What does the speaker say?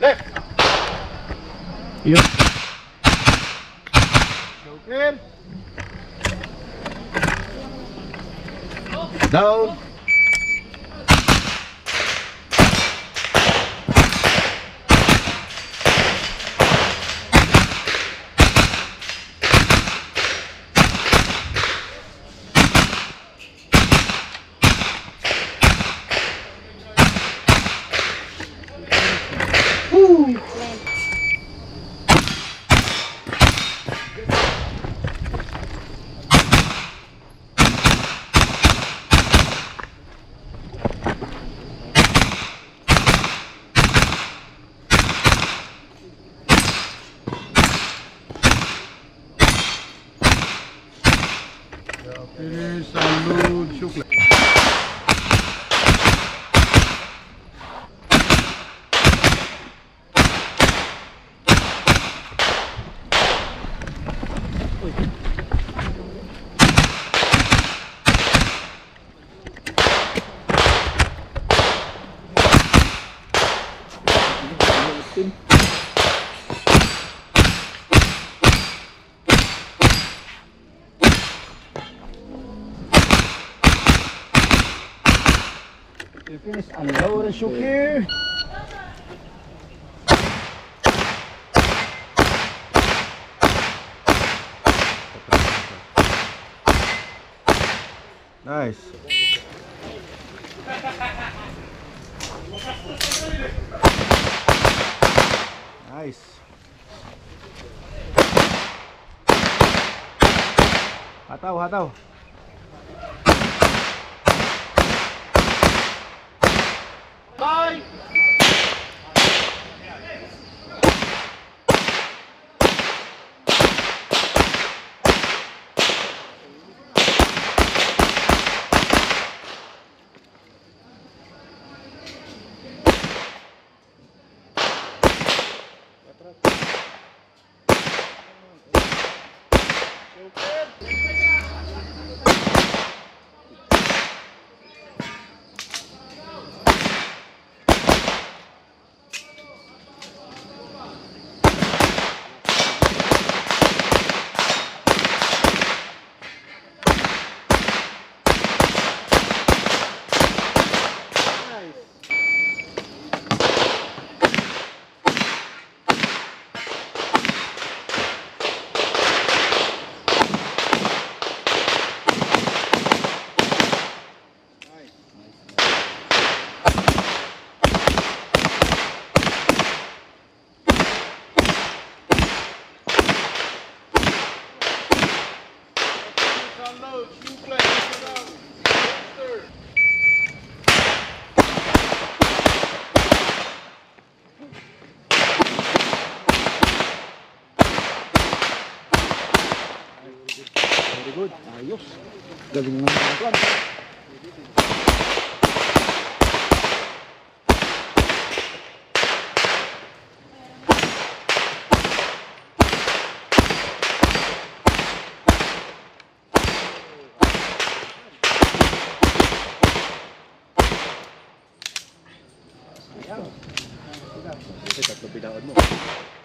Left. Yep. Choke in. Down. Finish, unload, shoot. Finish. Unload and shoot here. Nice. Nice. Hataw, Eu quero. Unload, shoot play. Holster. Very good. Ayos. Galing ng mga だう。